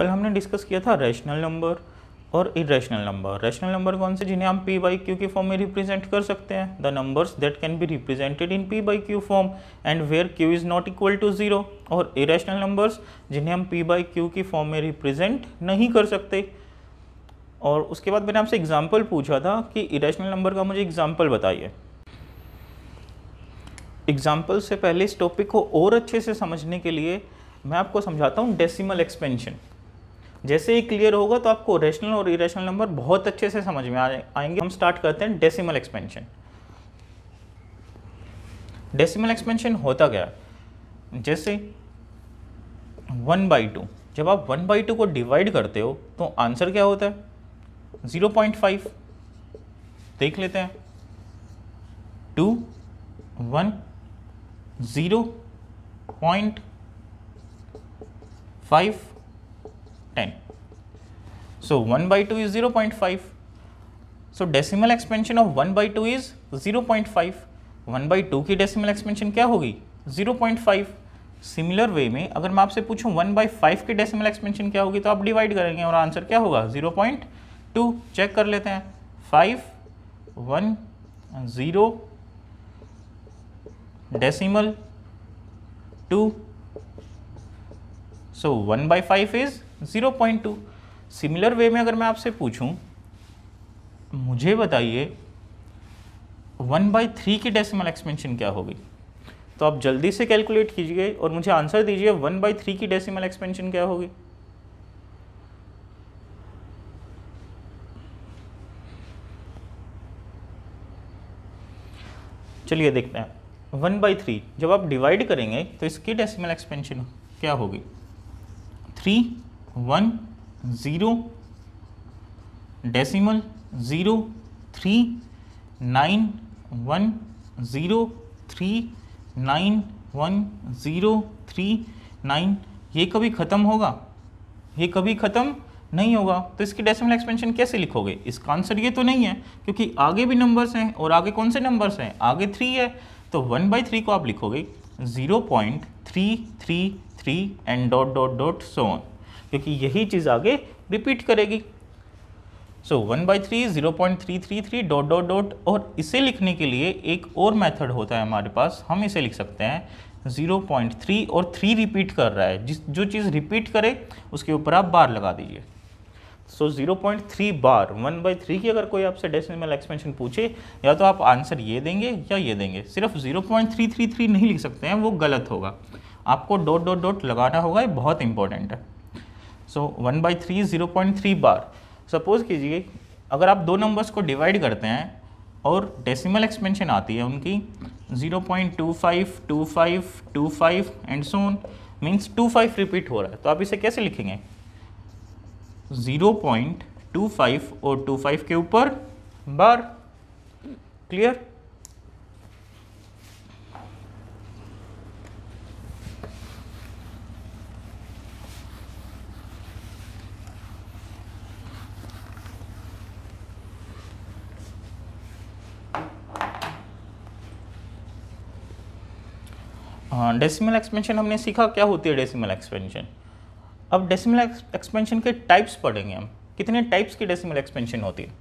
कल हमने डिस्कस किया था रैशनल नंबर और इरेशनल नंबर रैशनल नंबर कौन से? जिन्हें हम पी बाई क्यू की फॉर्म में रिप्रेजेंट कर सकते हैं। The numbers that can be represented in p by q form and where q is not equal to zero और इरेशनल नंबर्स जिन्हें हम पी बाई क्यू की फॉर्म में रिप्रेजेंट नहीं कर सकते। और उसके बाद मैंने आपसे एग्ज़ाम्पल पूछा था कि इरेशनल नंबर का मुझे एग्ज़ाम्पल बताइए। एग्ज़ाम्पल से पहले इस टॉपिक को और अच्छे से समझने के लिए मैं आपको समझाता हूँ डेसिमल एक्सपेंशन जैसे ही क्लियर होगा तो आपको रेशनल और इरेशनल नंबर बहुत अच्छे से समझ में आएँगे। हम स्टार्ट करते हैं डेसिमल एक्सपेंशन डेसिमल एक्सपेंशन होता क्या जैसे वन बाई टू जब आप वन बाई टू को डिवाइड करते हो तो आंसर क्या होता है? ज़ीरो पॉइंट फाइव देख लेते हैं। Two one zero point five ten So 1 by 2 is 0 0.5. So, decimal expansion of 1 by 2 is 0 0.5. 1 by 2 की decimal expansion क्या होगी? 0.5. सिमिलर वे में, अगर मैं आपसे पूछूँ 1 बाई फाइव की डेसिमल एक्सपेंशन क्या होगी तो आप डिवाइड करेंगे और आंसर क्या होगा? 0.2 चेक कर लेते हैं. 5 1 0 decimal 2 so 1 by five is 0.2 similar way में अगर मैं आपसे पूछूँ, मुझे बताइए, वन बाई थ्री की डेसिमल एक्सपेंशन क्या होगी? तो आप जल्दी से कैलकुलेट कीजिए और मुझे आंसर दीजिए, वन बाई थ्री की डेसिमल एक्सपेंशन क्या होगी? चलिए देखते हैं। वन बाई थ्री, जब आप डिवाइड करेंगे तो इसकी डेसिमल एक्सपेंशन क्या होगी? Three one, zero decimal zero three nine one zero three nine one zero three nine ये कभी ख़त्म होगा? ये कभी ख़त्म नहीं होगा। तो इसकी डेसिमल एक्सपेंशन कैसे लिखोगे? इसका आंसर ये तो नहीं है, क्योंकि आगे भी नंबर्स हैं और आगे कौन से नंबर्स हैं? आगे थ्री है। तो वन बाई थ्री को आप लिखोगे zero point three three three and dot dot dot so on क्योंकि यही चीज़ आगे रिपीट करेगी। So one by three zero point three three three dot dot dot और इसे लिखने के लिए एक और मेथड होता है हमारे पास। हम इसे लिख सकते हैं। ज़ीरो पॉइंट थ्री और थ्री रिपीट कर रहा है। जिस, जो चीज़ रिपीट करे, उसके ऊपर आप बार लगा दीजिए। So zero point three bar one by three की अगर कोई आपसे डेसिमल एक्सपेंशन पूछे, या तो आप आंसर ये देंगे या ये देंगे। सिर्फ़ zero point three three three नहीं लिख सकते हैं, वो गलत होगा। आपको डॉट डॉट डॉट लगाना होगा, ये बहुत इंपॉर्टेंट है। So one by three zero point three bar suppose कीजिए, अगर आप दो नंबर्स को डिवाइड करते हैं, और डेसिमल एक्सपेंशन आती है उनकी zero point two five two five two five and so on means two five repeat हो रहा है। तो आप इसे कैसे लिखेंगे? ज़ीरो पॉइंट टू फाइव और टू फाइव के ऊपर बार क्लियर डेसिमल एक्सपेंशन हमने सीखा, क्या होती है डेसिमल एक्सपेंशन अब डेसिमल एक्सपेंशन के टाइप्स पढ़ेंगे हम। कितने टाइप्स की डेसिमल एक्सपेंशन होती है?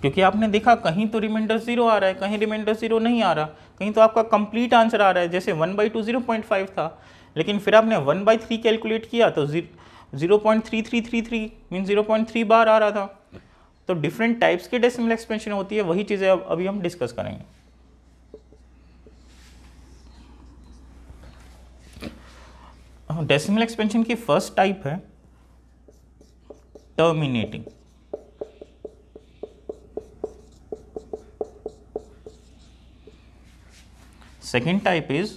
क्योंकि आपने देखा, कहीं तो रिमाइंडर ज़ीरो आ रहा है, कहीं रिमाइंडर ज़ीरो नहीं आ रहा। कहीं तो आपका कंप्लीट आंसर आ रहा है, जैसे one by two zero point five था। लेकिन फिर आपने वन बाई थ्री कैलकुलेट किया तो zero point three three three three mean zero point three bar आ रहा था। तो डिफरेंट टाइप्स की डेसिमल एक्सपेंशन होती है, वही चीज़ें अब अभी हम डिस्कस करेंगे। डेसिमल एक्सपेंशन की फ़र्स्ट टाइप है terminating second type is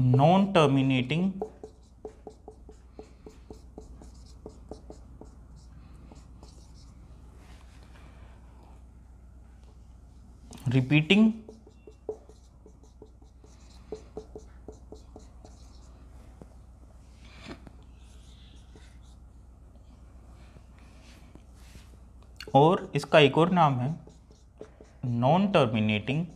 non terminating repeating और इसका एक और नाम है non terminating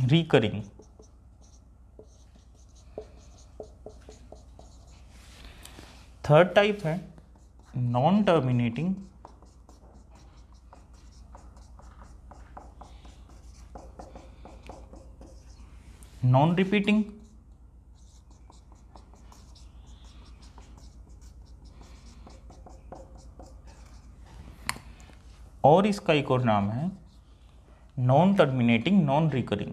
recurring. Third type है नॉन टर्मिनेटिंग नॉन रिपीटिंग। और इसका एक और नाम है नॉन टर्मिनेटिंग, नॉन रिकरिंग।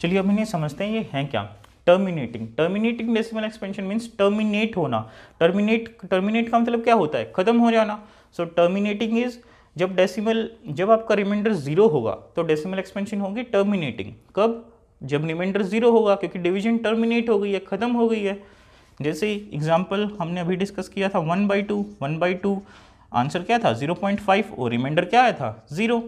चलिए अब इन्हें समझते हैं, ये हैं क्या? Terminating terminating decimal expansion means terminate होना। टर्मिनेट टर्मिनेट का मतलब क्या होता है? खत्म हो जाना। सो टर्मिनेटिंग इज़ जब डेसिमल जब आपका रिमाइंडर ज़ीरो होगा तो डेसिमल एक्सपेंशन होगी टर्मिनेटिंग कब? जब रिमाइंडर ज़ीरो होगा, क्योंकि डिवीज़न टर्मिनेट हो गई है, खत्म हो गई है। जैसे एग्ज़ाम्पल हमने अभी डिस्कस किया था one by two one by two answer क्या था? ज़ीरो पॉइंट फाइव और रिमाइंडर क्या आया था? ज़ीरो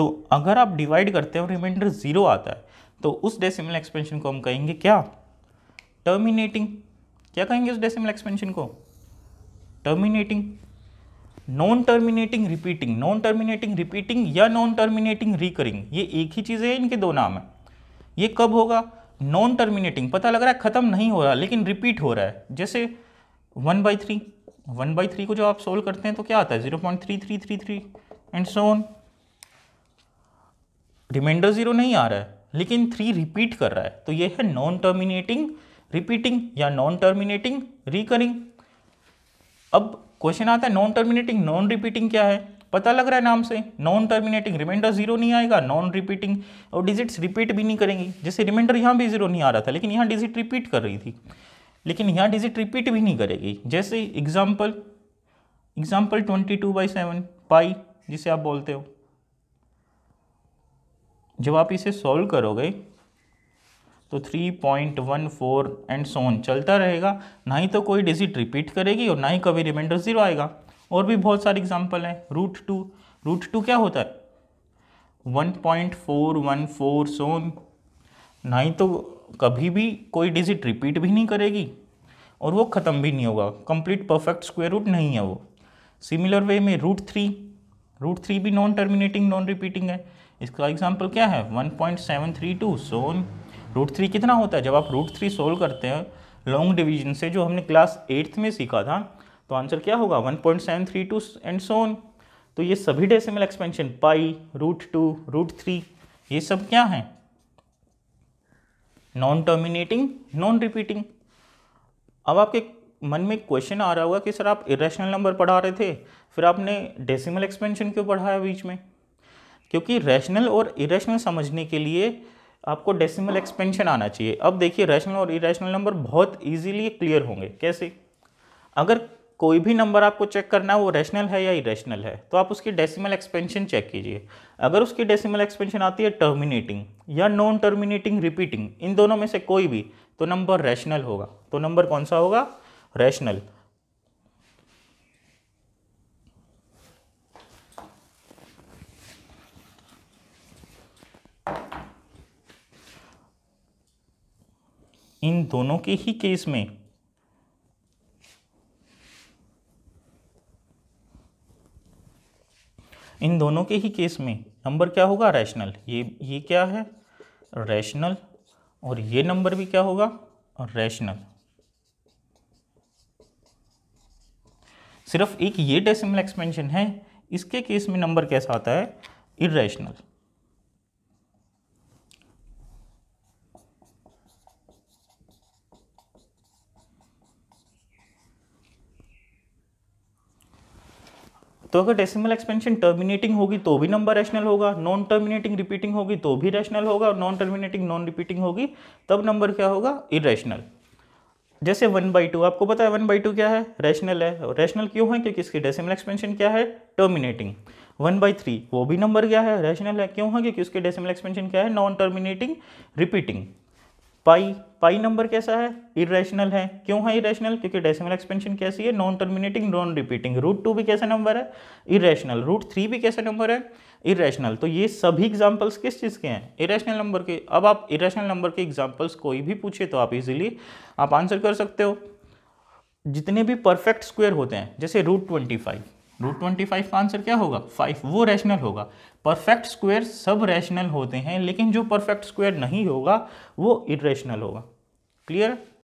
तो अगर आप डिवाइड करते हो रिमाइंडर ज़ीरो आता है तो उस डेसिमल एक्सपेंशन को हम कहेंगे क्या? टर्मिनेटिंग क्या कहेंगे उस डेसिमल एक्सपेंशन को? Terminating non terminating repeating non terminating repeating या नॉन टर्मिनेटिंग रिकरिंग ये एक ही चीज़ है, इनके दो नाम है। ये कब होगा? नॉन टर्मिनेटिंग पता लग रहा है ख़त्म नहीं हो रहा, लेकिन रिपीट हो रहा है। जैसे one by three one by three को जब आप सोल्व करते हैं तो क्या आता है? Zero point three three three three and so on remainder zero नहीं आ रहा है, लेकिन थ्री रिपीट कर रहा है। तो ये है नॉन टर्मिनेटिंग रिपीटिंग या नॉन टर्मिनेटिंग रिकरिंग अब क्वेश्चन आता है नॉन टर्मिनेटिंग नॉन रिपीटिंग क्या है? पता लग रहा है नाम से। नॉन टर्मिनेटिंग रिमाइंडर ज़ीरो नहीं आएगा नॉन रिपीटिंग और डिजिट्स रिपीट भी नहीं करेंगी। जैसे रिमाइंडर यहाँ भी ज़ीरो नहीं आ रहा था, लेकिन यहाँ डिजिट रिपीट कर रही थी। लेकिन यहाँ डिजिट रिपीट भी नहीं करेगी। जैसे example example twenty two by seven pi जिसे आप बोलते हो। जब आप इसे सॉल्व करोगे तो 3.14 एंड सोन चलता रहेगा। ना ही तो कोई डिजिट रिपीट करेगी और ना ही कभी रिमाइंडर ज़ीरो आएगा। और भी बहुत सारे एग्जांपल हैं। रूट टू रूट टू क्या होता है? 1.414 सोन ना ही तो कभी भी कोई डिजिट रिपीट भी नहीं करेगी और वो ख़त्म भी नहीं होगा। कंप्लीट परफेक्ट स्क्वायर रूट नहीं है वो। सिमिलर वे में रूट थ्री रूट थ्री भी नॉन टर्मिनेटिंग नॉन रिपीटिंग है। इसका एग्ज़ाम्पल क्या है? 1.732 सोन रूट थ्री कितना होता है? जब आप रूट थ्री सोल्व करते हैं लॉन्ग डिवीज़न से जो हमने क्लास एट्थ में सीखा था तो आंसर क्या होगा? 1.732 एंड सोन तो ये सभी decimal expansion pi root two root three ये सब क्या है? नॉन टर्मिनेटिंग नॉन रिपीटिंग अब आपके मन में क्वेश्चन आ रहा होगा कि सर आप इरेशनल नंबर पढ़ा रहे थे, फिर आपने डेसिमल एक्सपेंशन क्यों पढ़ाया बीच में? क्योंकि रैशनल और इरेशनल समझने के लिए आपको डेसिमल एक्सपेंशन आना चाहिए। अब देखिए रैशनल और इरेशनल नंबर बहुत इजीली क्लियर होंगे। कैसे? अगर कोई भी नंबर आपको चेक करना है, वो रैशनल है या इरेशनल है तो आप उसकी डेसिमल एक्सपेंशन चेक कीजिए। अगर उसकी डेसिमल एक्सपेंशन आती है टर्मिनेटिंग या नॉन टर्मिनेटिंग रिपीटिंग इन दोनों में से कोई भी तो नंबर रैशनल होगा। तो नंबर कौन सा होगा? रैशनल इन दोनों के ही केस में इन दोनों के ही केस में नंबर क्या होगा? रैशनल ये ये क्या है? रैशनल और ये नंबर भी क्या होगा? रैशनल सिर्फ़ एक ये डेसिमल एक्सपेंशन है, इसके केस में नंबर कैसा आता है? इरेशनल तो अगर डेसिमल एक्सपेंशन टर्मिनेटिंग होगी तो भी नंबर रैशनल होगा नॉन टर्मिनेटिंग रिपीटिंग होगी तो भी रैशनल होगा, और नॉन टर्मिनेटिंग नॉन रिपीटिंग होगी, तब नंबर क्या होगा? इरेशनल जैसे वन बाई टू, आपको पता है वन बाई टू क्या है? रैशनल है। और रैशनल क्यों है? क्योंकि इसकी डेसिमल एक्सपेंशन क्या है? टर्मिनेटिंग वन बाई थ्री वो भी नंबर क्या है? रैशनल है। क्यों है? क्योंकि उसके डेसिमल एक्सपेंशन क्या है? Non terminating repeating pi pi number कैसा है? इरेशनल है। क्यों है इरेशनल क्योंकि डेसिमल एक्सपेंशन कैसी है? Non terminating non repeating root two भी कैसा नंबर है? इरेशनल रूट थ्री भी कैसा नंबर है? इरेशनल तो ये सभी एग्जांपल्स किस चीज़ के हैं? इरेशनल नंबर के। अब आप इरेशनल नंबर के एग्जांपल्स कोई भी पूछे तो आप इजीली आप आंसर कर सकते हो। जितने भी परफेक्ट स्क्वायर होते हैं, जैसे root twenty five root twenty five का आंसर क्या होगा? फाइव वो रैशनल होगा। परफेक्ट स्क्वायर सब रैशनल होते हैं, लेकिन जो परफेक्ट स्क्वायर नहीं होगा, वो इरेशनल होगा। क्लियर